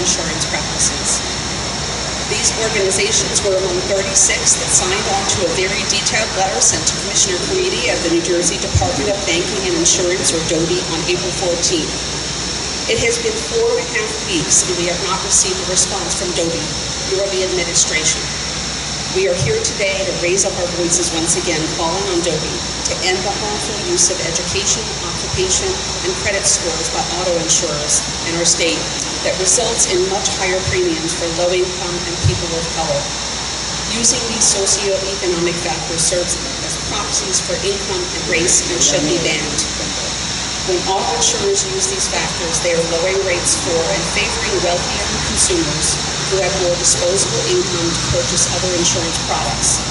insurance practices. These organizations were among 36 that signed on to a very detailed letter sent to Commissioner Caride of the New Jersey Department of Banking and Insurance, or DOBI, on April 14th. It has been four and a half weeks and we have not received a response from DOBI nor the administration. We are here today to raise up our voices once again, calling on DOBI to end the harmful use of education, occupation, and credit scores by auto insurers in our state that results in much higher premiums for low income and people of color. Using these socioeconomic factors serves as proxies for income and race and should be banned. When all insurers use these factors, they are lowering rates for and favoring wealthier consumers who have more disposable income to purchase other insurance products,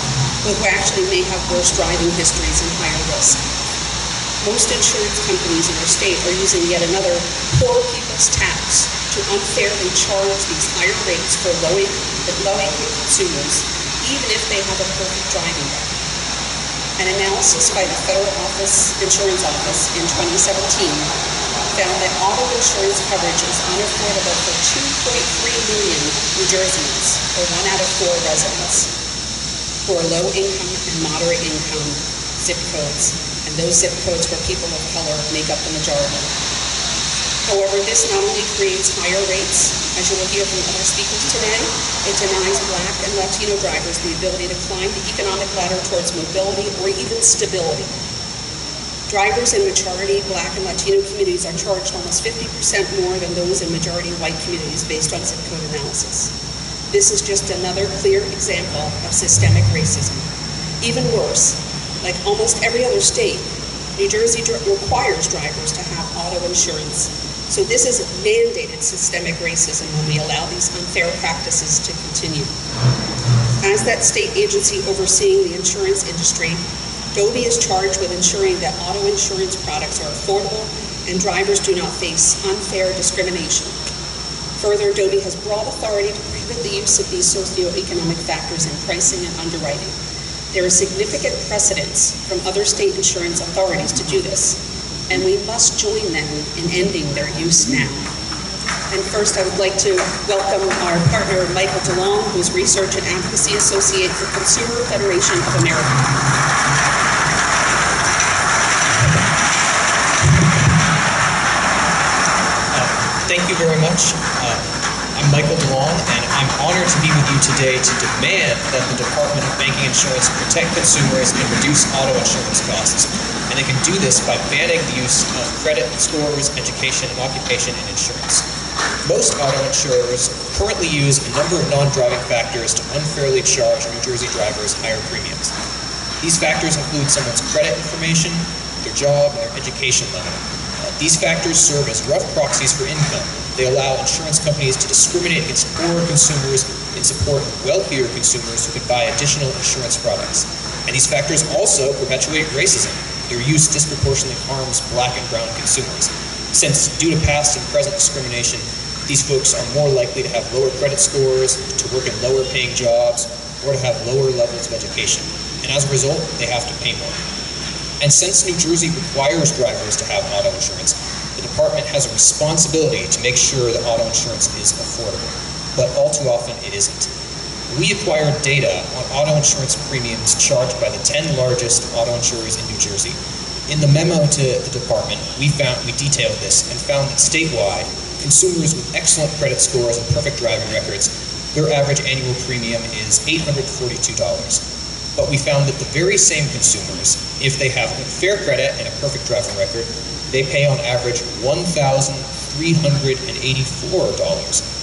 but who actually may have worse driving histories and higher risk. Most insurance companies in our state are using yet another poor people's tax to unfairly charge these higher rates for low-income low-income consumers, even if they have a perfect driving record. An analysis by the Federal Office Insurance Office in 2017 found that auto insurance coverage is unaffordable for 2.3 million New Jerseyans, or one out of four residents, who are low income and moderate income zip codes, and those zip codes where people of color make up the majority. However, this not only creates higher rates, as you will hear from other speakers today, it denies Black and Latino drivers the ability to climb the economic ladder towards mobility or even stability. Drivers in majority Black and Latino communities are charged almost 50% more than those in majority white communities based on zip code analysis. This is just another clear example of systemic racism. Even worse, like almost every other state, New Jersey requires drivers to have auto insurance so this is mandated systemic racism when we allow these unfair practices to continue. As that state agency overseeing the insurance industry, DOBI is charged with ensuring that auto insurance products are affordable and drivers do not face unfair discrimination. Further, DOBI has broad authority to prohibit the use of these socioeconomic factors in pricing and underwriting. There is significant precedence from other state insurance authorities to do this, and we must join them in ending their use now. And first, I would like to welcome our partner, Michael DeLong, who is Research and Advocacy Associate for Consumer Federation of America. Thank you very much. Uh, I'm Michael DeLong, and I'm honored to be with you today to demand that the Department of Banking Insurance protect consumers and reduce auto insurance costs. And they can do this by banning the use of credit scores, education, and occupation in insurance. Most auto insurers currently use a number of non-driving factors to unfairly charge New Jersey drivers higher premiums. These factors include someone's credit information, their job, and their education level. Uh, these factors serve as rough proxies for income. They allow insurance companies to discriminate against poorer consumers in support of wealthier consumers who can buy additional insurance products. And these factors also perpetuate racism. Their use disproportionately harms black and brown consumers. Since, due to past and present discrimination, these folks are more likely to have lower credit scores, to work in lower paying jobs, or to have lower levels of education. And as a result, they have to pay more. And since New Jersey requires drivers to have auto insurance, the department has a responsibility to make sure that auto insurance is affordable. But all too often, it isn't. We acquired data on auto insurance premiums charged by the 10 largest auto insurers in New Jersey. In the memo to the department, we found we detailed this and found that statewide, consumers with excellent credit scores and perfect driving records, their average annual premium is $842. But we found that the very same consumers, if they have fair credit and a perfect driving record, they pay on average $1,384.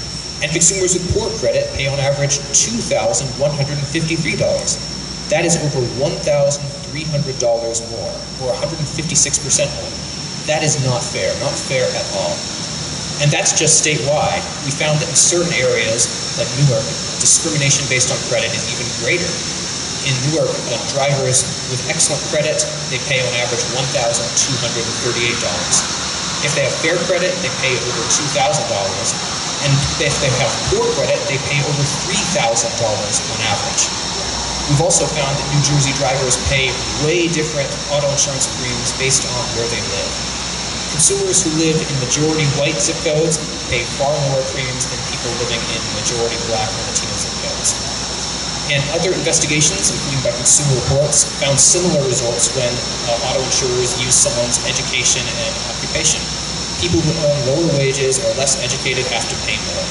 And consumers with poor credit pay on average $2,153. That is over $1,300 more, or 156% more. That is not fair, not fair at all. And that's just statewide. We found that in certain areas, like Newark, discrimination based on credit is even greater. In Newark, uh, drivers with excellent credit, they pay on average $1,238. If they have fair credit, they pay over $2,000. And if they have poor credit, they pay over $3,000 on average. We've also found that New Jersey drivers pay way different auto insurance premiums based on where they live. Consumers who live in majority white zip codes pay far more premiums than people living in majority black or Latino zip codes. And other investigations, including by Consumer Reports, found similar results when uh, auto insurers use someone's education and occupation. People who earn lower wages or less educated have to pay more.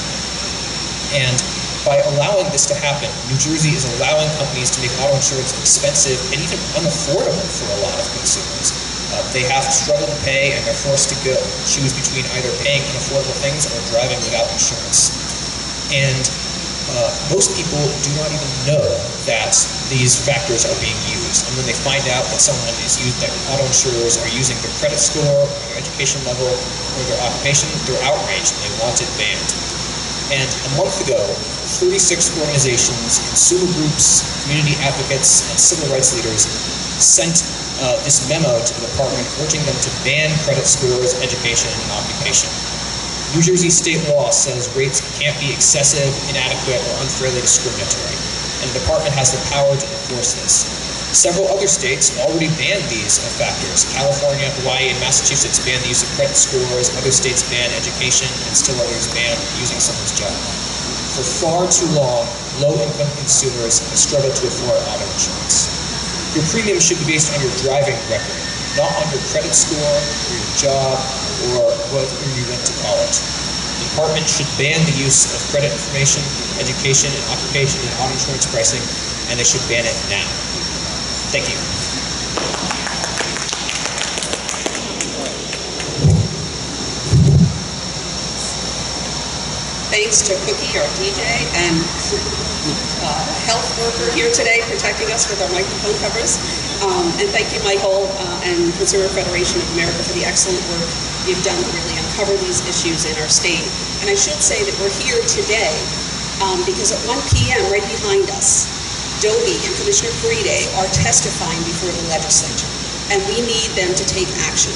And by allowing this to happen, New Jersey is allowing companies to make auto insurance expensive and even unaffordable for a lot of consumers. Uh, they have to struggle to pay and they're forced to go choose between either paying unaffordable things or driving without insurance. And uh, most people do not even know that these factors are being used. And when they find out that someone is used, that auto insurers are using their credit score, or their education level, or their occupation, they're outraged and they want it banned. And a month ago, 36 organizations, consumer groups, community advocates, and civil rights leaders sent uh, this memo to the department urging them to ban credit scores, education, and occupation. New Jersey state law says rates can't be excessive, inadequate, or unfairly discriminatory, and the department has the power to enforce this. Several other states already banned these factors. California, Hawaii, and Massachusetts ban the use of credit scores. Other states ban education, and still others ban using someone's job. For far too long, low-income consumers have struggled to afford auto insurance. Your premium should be based on your driving record, not on your credit score, or your job, or whether you went to college. Department should ban the use of credit information, education, and occupation in auto insurance pricing, and they should ban it now. Thank you. Thanks to Cookie, our DJ, and uh, health worker here today protecting us with our microphone covers. Um, and thank you, Michael, uh, and Consumer Federation of America for the excellent work you've done to really uncover these issues in our state. And I should say that we're here today um, because at 1 p.m., right behind us, DOBI and Commissioner Caride are testifying before the legislature, and we need them to take action.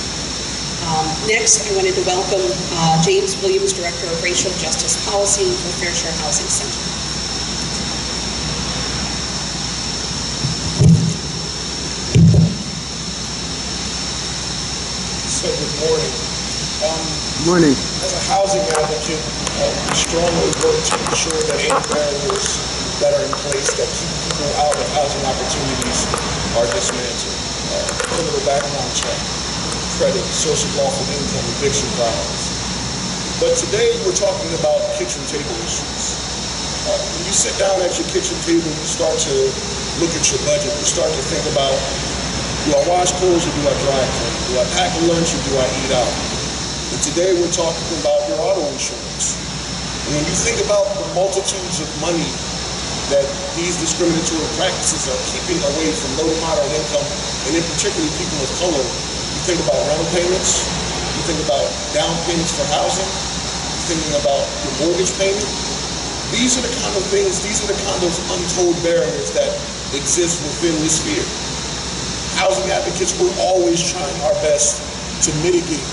Um, next, I wanted to welcome uh, James Williams, Director of Racial Justice Policy for Fair Share Housing Center. So good morning. Morning. as a housing advocate, uh, we strongly work to ensure that any barriers that are in place that keep people out of housing opportunities are dismantled. Uh, criminal background check, credit, of lawful income, eviction violence. But today we're talking about kitchen table issues. Uh, when you sit down at your kitchen table, you start to look at your budget. You start to think about, do I wash clothes or do I dry clean? Do I pack a lunch or do I eat out? Today we're talking about your auto insurance. And when you think about the multitudes of money that these discriminatory practices are keeping away from low to moderate income, and in particular people of color, you think about rental payments, you think about down payments for housing, you're thinking about your mortgage payment. These are the kind of things, these are the kind of untold barriers that exist within this sphere. Housing advocates, we're always trying our best to mitigate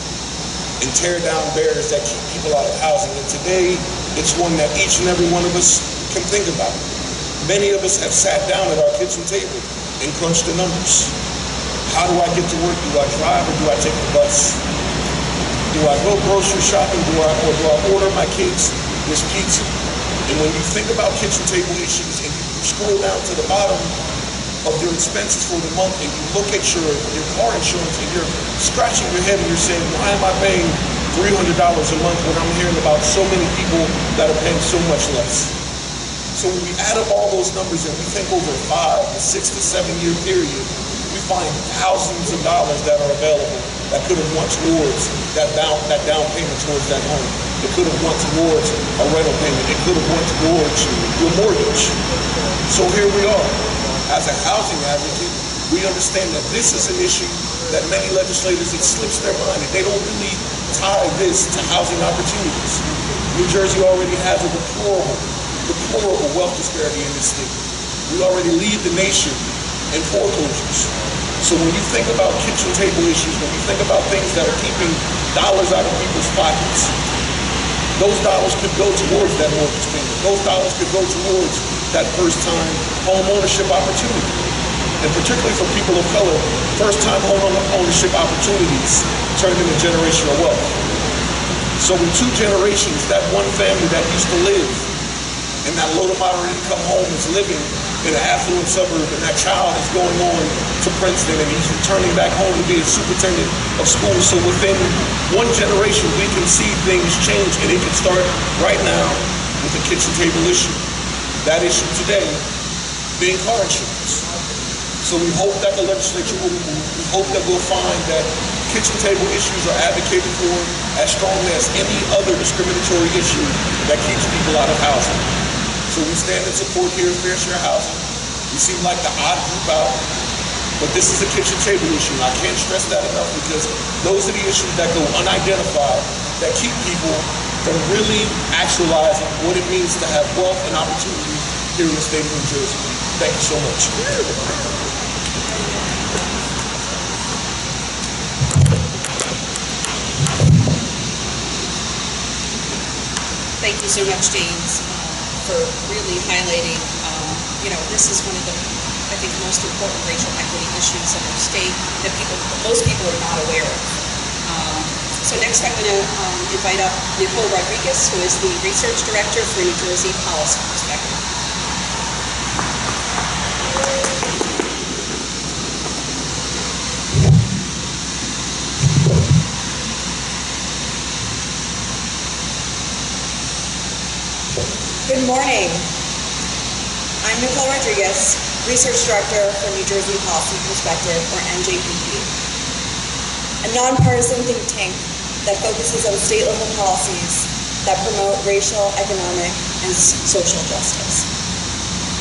and tear down barriers that keep people out of housing. And today, it's one that each and every one of us can think about. Many of us have sat down at our kitchen table and crunched the numbers. How do I get to work? Do I drive or do I take the bus? Do I go grocery shopping? Do I or do I order my kids this pizza? And when you think about kitchen table issues and you scroll down to the bottom of your expenses for the month and you look at your, your car insurance and you're scratching your head and you're saying, why am I paying $300 a month when I'm hearing about so many people that are paying so much less? So when we add up all those numbers and we think over five, a six to seven year period, we find thousands of dollars that are available that could have went towards that down, that down payment towards that home. It could have went towards a rental payment. It could have went towards your mortgage. So here we are. As a housing advocate, we understand that this is an issue that many legislators, it slips their mind and they don't really tie this to housing opportunities. New Jersey already has a deplorable deplorable wealth disparity in this state. We already lead the nation in foreclosures. So when you think about kitchen table issues, when you think about things that are keeping dollars out of people's pockets, those dollars could go towards that mortgage payment. Those dollars could go towards that first-time home ownership opportunity. And particularly for people of color, first-time home ownership opportunities turn into generational wealth. So in two generations, that one family that used to live in that low to moderate income home is living in an affluent suburb, and that child is going on to Princeton, and he's returning back home to be a superintendent of schools. So within one generation, we can see things change, and it can start right now with the kitchen table issue. That issue today being car insurance. So we hope that the legislature will move. We hope that we'll find that kitchen table issues are advocated for as strongly as any other discriminatory issue that keeps people out of housing. So we stand in support here of Fair Share Housing. We seem like the odd group out, but this is a kitchen table issue. And I can't stress that enough because those are the issues that go unidentified that keep people from really actualizing what it means to have wealth and opportunity here in the state of New Jersey. Thank you so much. Thank you so much, James, uh, for really highlighting, um, you know, this is one of the, I think, most important racial equity issues in our state that people, most people are not aware of. Um, So next, I'm going to invite up Nicole Rodriguez, who is the Research Director for New Jersey Policy Perspective. Good morning. I'm Nicole Rodriguez, Research Director for New Jersey Policy Perspective, or NJPP, a nonpartisan think tank that focuses on state level policies that promote racial, economic, and social justice.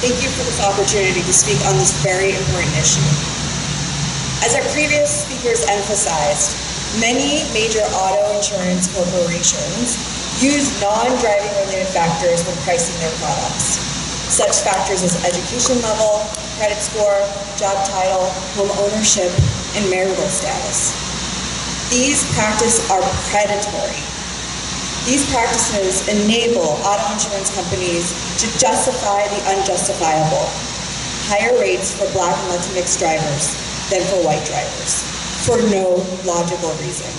Thank you for this opportunity to speak on this very important issue. As our previous speakers emphasized, many major auto insurance corporations use non-driving related factors when pricing their products. Such factors as education level, credit score, job title, home ownership, and marital status. These practices are predatory. These practices enable auto insurance companies to justify the unjustifiable. Higher rates for black and Latinx drivers than for white drivers, for no logical reason.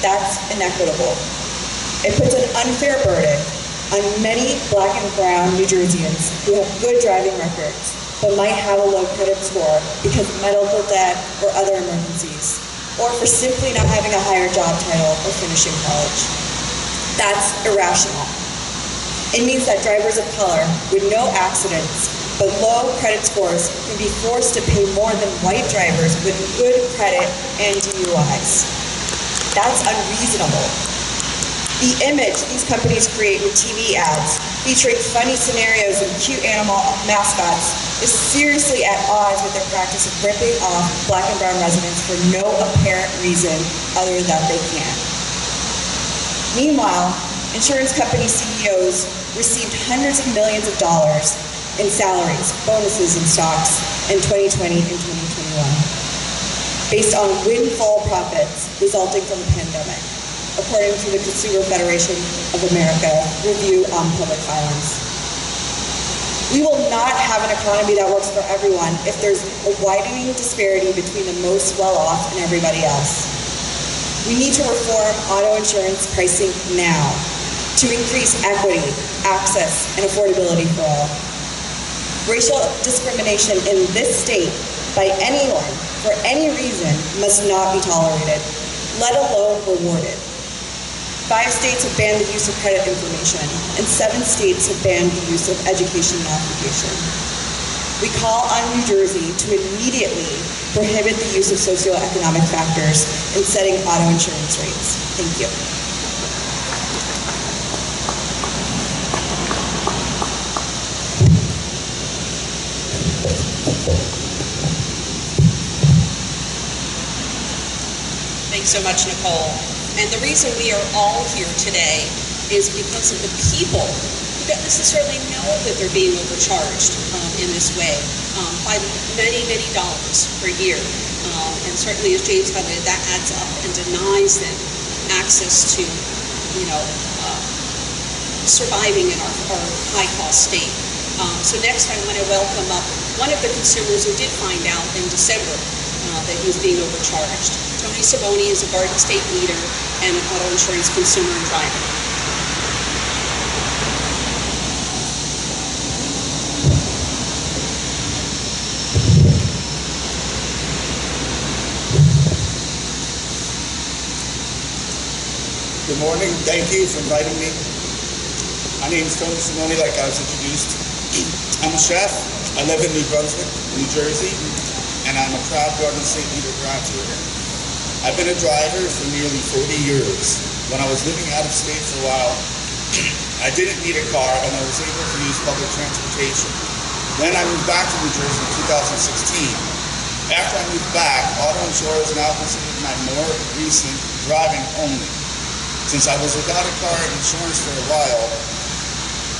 That's inequitable. It puts an unfair burden on many black and brown New Jerseyans who have good driving records, but might have a low credit score because of medical debt or other emergencies, or for simply not having a higher job title or finishing college. That's irrational. It means that drivers of color with no accidents but low credit scores can be forced to pay more than white drivers with good credit and DUIs. That's unreasonable. The image these companies create with TV ads featuring funny scenarios and cute animal mascots is seriously at odds with their practice of ripping off black and brown residents for no apparent reason other than they can. Meanwhile, insurance company CEOs received hundreds of millions of dollars in salaries, bonuses, and stocks in 2020 and 2021 based on windfall profits resulting from the pandemic, according to the Consumer Federation of America review on public violence. We will not have an economy that works for everyone if there's a widening disparity between the most well-off and everybody else. We need to reform auto insurance pricing now to increase equity, access, and affordability for all. Racial discrimination in this state by anyone for any reason must not be tolerated, let alone rewarded. Five states have banned the use of credit information, and seven states have banned the use of education modification. We call on New Jersey to immediately prohibit the use of socioeconomic factors in setting auto insurance rates. Thank you. Thanks so much, Nicole. And the reason we are all here today is because of the people who don't necessarily know that they're being overcharged um, in this way um, by many, many dollars per year. Um, and certainly, as James highlighted, that adds up and denies them access to, you know, uh, surviving in our, our high-cost state. Um, so next, I want to welcome up one of the consumers who did find out in December uh, that he was being overcharged. Tony Savoni is a Garden State leader and an auto insurance consumer and driver. Good morning. Thank you for inviting me. My name is Tony Simone, like I was introduced. I'm a chef. I live in New Brunswick, New Jersey, and I'm a proud Garden State Leader graduate. I've been a driver for nearly 40 years. When I was living out of state for a while, I didn't need a car and I was able to use public transportation. Then I moved back to New Jersey in 2016. After I moved back, auto insurance is now considered my more recent driving only since I was without a car and insurance for a while.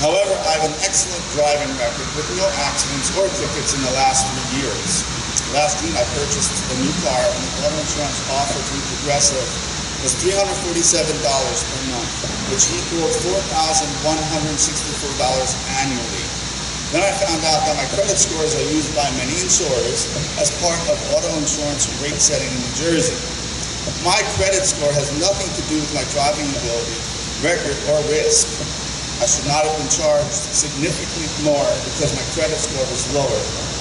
However, I have an excellent driving record with no accidents or tickets in the last three years. Last June, I purchased a new car and the auto insurance offered through Progressive was $347 per month, which equaled $4,164 annually. Then I found out that my credit scores are used by many insurers as part of auto insurance rate setting in New Jersey. My credit score has nothing to do with my driving ability, record, or risk. I should not have been charged significantly more because my credit score was lower.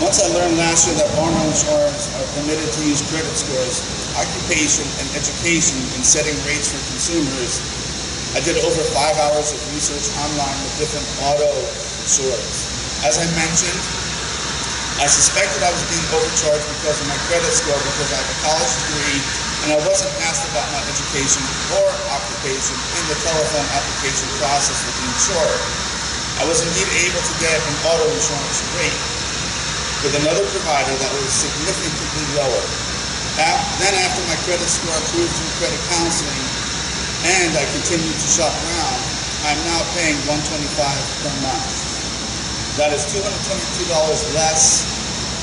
Once I learned last year that insurers are permitted to use credit scores, occupation, and education in setting rates for consumers, I did over five hours of research online with different auto insurers. As I mentioned, I suspected I was being overcharged because of my credit score because I have a college degree and I wasn't asked about my education or occupation in the telephone application process with the insurer. I was indeed able to get an auto insurance rate with another provider that was significantly lower. Then after my credit score improved through credit counseling and I continued to shop around, I'm now paying 125 per month. That is $222 less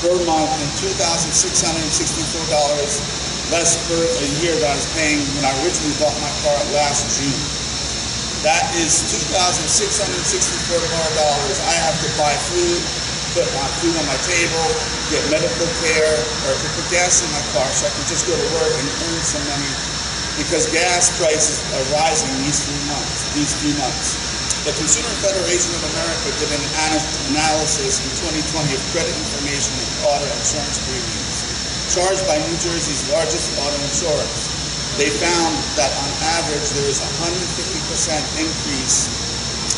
per month and $2,664 less per a year that I was paying when I originally bought my car last June. That is $2,664 I have to buy food, put my food on my table, get medical care, or to put gas in my car so I can just go to work and earn some money because gas prices are rising these few months. These few months. The Consumer Federation of America did an analysis in 2020 of credit information and auto insurance premiums charged by New Jersey's largest auto insurers. They found that on average there is a 150% increase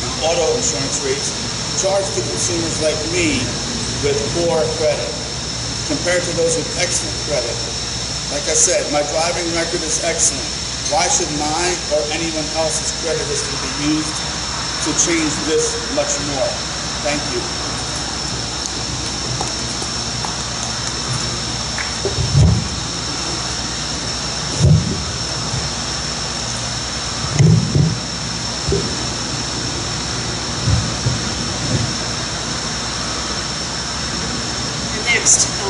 in auto insurance rates charged to consumers like me with poor credit compared to those with excellent credit. Like I said, my driving record is excellent. Why should my or anyone else's credit history be used to change this much more? Thank you.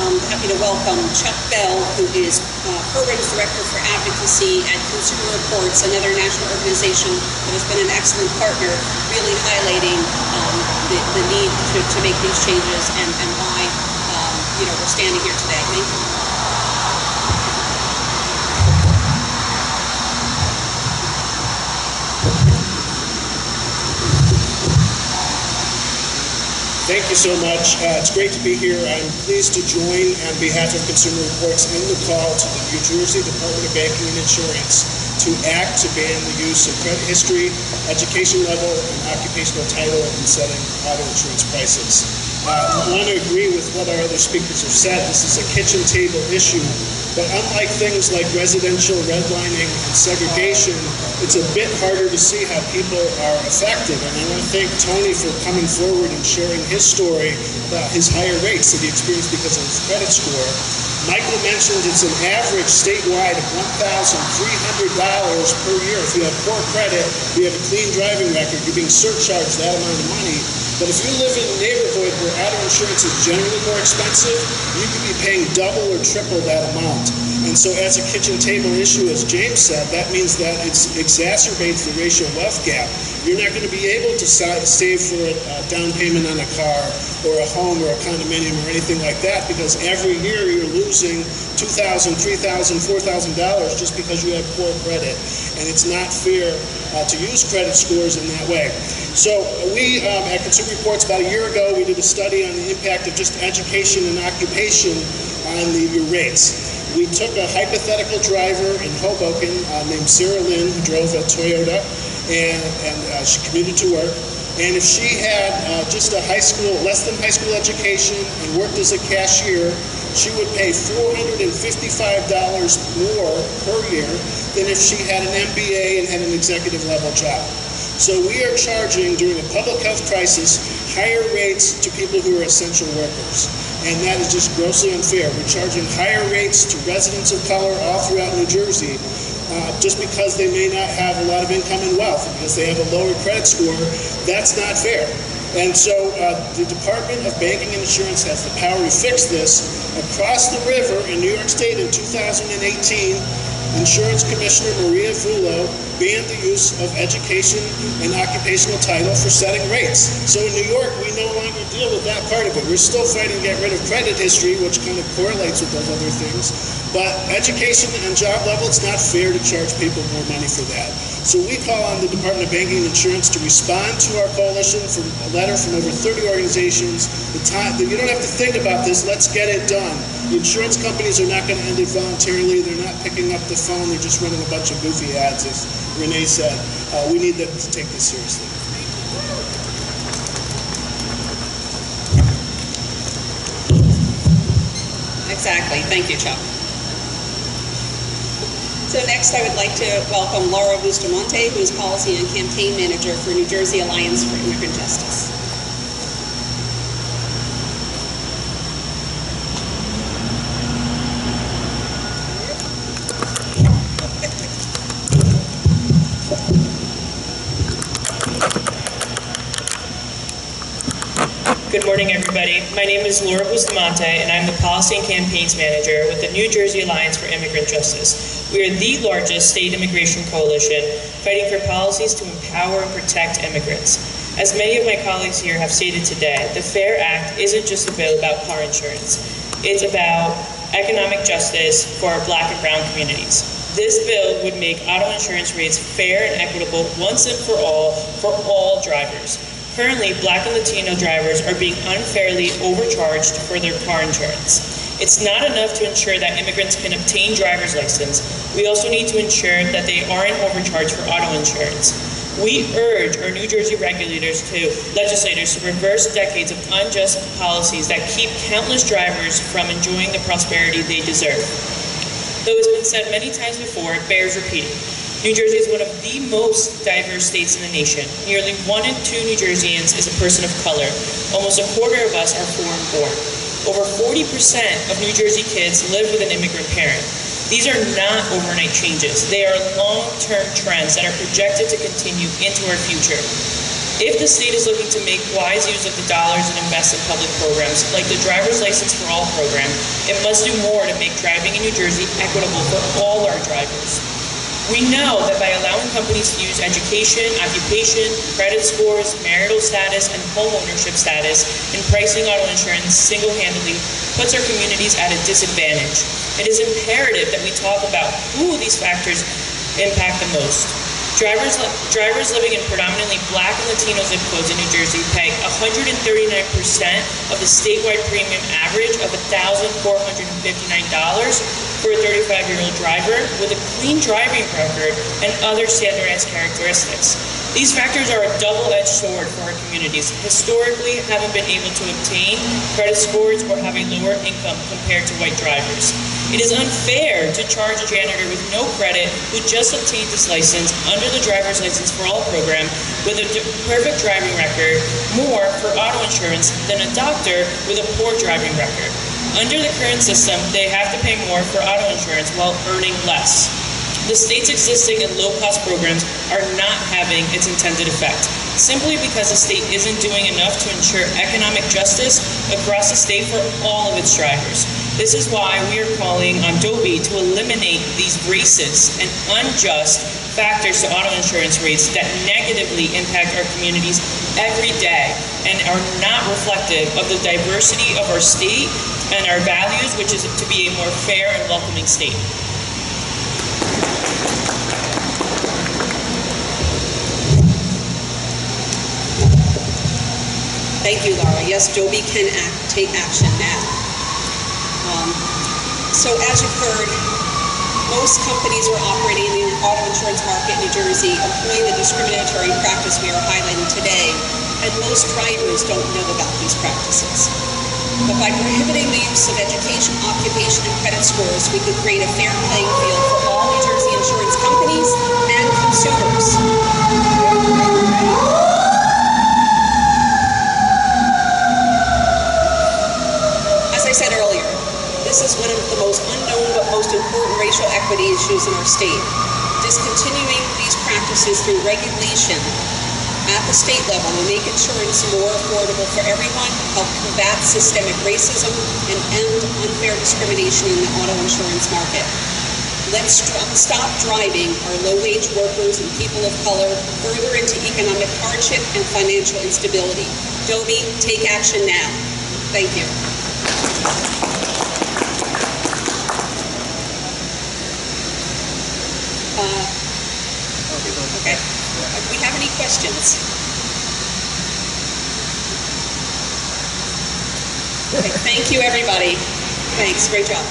Um, happy to welcome Chuck Bell, who is uh, Programs Director for Advocacy at Consumer Reports, another national organization that has been an excellent partner, really highlighting um, the, the need to, to make these changes and, and why um, you know we're standing here today. Thank you. Thank you so much. Uh, it's great to be here. I'm pleased to join on behalf of Consumer Reports in the call to the New Jersey Department of Banking and Insurance to act to ban the use of credit history, education level, and occupational title in setting auto insurance prices. Uh, I want to agree with what our other speakers have said. This is a kitchen table issue. But unlike things like residential redlining and segregation, it's a bit harder to see how people are affected. And I want to thank Tony for coming forward and sharing his story about his higher rates that he experienced because of his credit score. Michael mentioned it's an average statewide of $1,300 per year. If you have poor credit, you have a clean driving record, you're being surcharged that amount of money. But if you live in a neighborhood where auto insurance is generally more expensive, you could be paying double or triple that amount. And so as a kitchen table issue, as James said, that means that it exacerbates the racial wealth gap. You're not going to be able to save for a down payment on a car or a home or a condominium or anything like that because every year you're losing $2,000, $3,000, $4,000 just because you have poor credit. And it's not fair uh, to use credit scores in that way. So we, um, at Consumer Reports, about a year ago, we did a study on the impact of just education and occupation on the, your rates. We took a hypothetical driver in Hoboken uh, named Sarah Lynn who drove a Toyota, and, and uh, she commuted to work. And if she had uh, just a high school, less than high school education, and worked as a cashier, she would pay $455 more per year than if she had an MBA and had an executive level job. So we are charging during a public health crisis higher rates to people who are essential workers. And that is just grossly unfair. We're charging higher rates to residents of color all throughout New Jersey uh, just because they may not have a lot of income and wealth, because they have a lower credit score. That's not fair. And so uh, the Department of Banking and Insurance has the power to fix this. Across the river in New York State in 2018, Insurance Commissioner Maria Vullo banned the use of education and occupational title for setting rates. So in New York, we no longer deal with that part of it. We're still fighting to get rid of credit history, which kind of correlates with those other things. But education and job level, it's not fair to charge people more money for that. So we call on the Department of Banking and Insurance to respond to our coalition from a letter from over 30 organizations. The time, you don't have to think about this. Let's get it done. The insurance companies are not going to end it voluntarily. They're not picking up the phone. They're just running a bunch of goofy ads, as Renee said. Uh, we need them to take this seriously. Exactly. Thank you, Chuck. So next, I would like to welcome Laura Bustamante, who is Policy and Campaign Manager for New Jersey Alliance for Immigrant Justice. Morning, everybody. My name is Laura Bustamante, and I'm the Policy and Campaigns Manager with the New Jersey Alliance for Immigrant Justice. We are the largest state immigration coalition fighting for policies to empower and protect immigrants. As many of my colleagues here have stated today, the FAIR Act isn't just a bill about car insurance. It's about economic justice for our black and brown communities. This bill would make auto insurance rates fair and equitable once and for all for all drivers. Currently, black and Latino drivers are being unfairly overcharged for their car insurance. It's not enough to ensure that immigrants can obtain driver's license. We also need to ensure that they aren't overcharged for auto insurance. We urge our New Jersey regulators to legislators to reverse decades of unjust policies that keep countless drivers from enjoying the prosperity they deserve. Though it's been said many times before, it bears repeating. New Jersey is one of the most diverse states in the nation. Nearly one in two New Jerseyans is a person of color. Almost a quarter of us are foreign born. Over 40% of New Jersey kids live with an immigrant parent. These are not overnight changes. They are long-term trends that are projected to continue into our future. If the state is looking to make wise use of the dollars and invest in public programs, like the Driver's License for All program, it must do more to make driving in New Jersey equitable for all our drivers. We know that by allowing companies to use education, occupation, credit scores, marital status, and home ownership status in pricing auto insurance single-handedly puts our communities at a disadvantage. It is imperative that we talk about who these factors impact the most. Drivers, drivers living in predominantly black and Latino zip codes in New Jersey pay 139% of the statewide premium average of $1,459 for a 35-year-old driver with a clean driving record and other standardized characteristics. These factors are a double-edged sword for our communities. Historically, haven't been able to obtain credit scores or have a lower income compared to white drivers. It is unfair to charge a janitor with no credit who just obtained his license under the driver's license for all program with a perfect driving record more for auto insurance than a doctor with a poor driving record. Under the current system, they have to pay more for auto insurance while earning less. The state's existing and low-cost programs are not having its intended effect, simply because the state isn't doing enough to ensure economic justice across the state for all of its drivers. This is why we are calling on DOBI to eliminate these racist and unjust factors to auto insurance rates that negatively impact our communities every day and are not reflective of the diversity of our state and our values, which is to be a more fair and welcoming state. Thank you, Laura. Yes, DOBI can act, take action now. Um, so as you've heard, most companies are operating in the auto insurance market in New Jersey employ the discriminatory practice we are highlighting today, and most drivers don't know about these practices. But by prohibiting the use of education, occupation, and credit scores, we could create a fair playing field for all New Jersey insurance companies and consumers. As I said earlier, this is one of the most unknown but most important racial equity issues in our state. Discontinuing these practices through regulation at the state level will make insurance more affordable for everyone, help combat systemic racism, and end unfair discrimination in the auto insurance market. Let's stop, stop driving our low-wage workers and people of color further into economic hardship and financial instability. DOBI, take action now. Thank you. Uh, Okay. Do we have any questions? Okay, thank you, everybody. Thanks, great job.